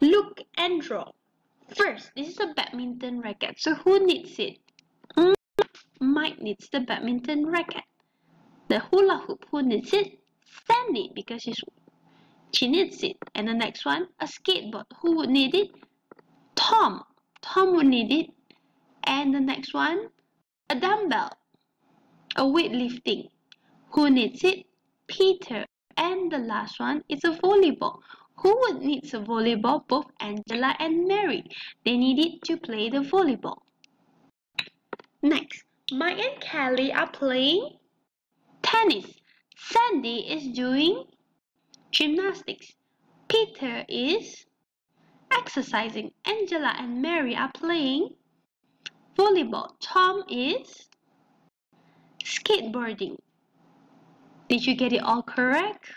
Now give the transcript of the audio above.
Look and draw. First, this is a badminton racket. So who needs it? Mm, Mike needs the badminton racket. The hula hoop, who needs it? Sandy, because she's, she needs it. And the next one, a skateboard. Who would need it? Tom. Tom would need it. And the next one, a dumbbell. A weightlifting. Who needs it? Peter. And the last one is a volleyball. Who would need a volleyball? Both Angela and Mary. They need it to play the volleyball. Next, Mike and Kelly are playing tennis. Sandy is doing gymnastics. Peter is exercising. Angela and Mary are playing volleyball. Tom is skateboarding. Did you get it all correct?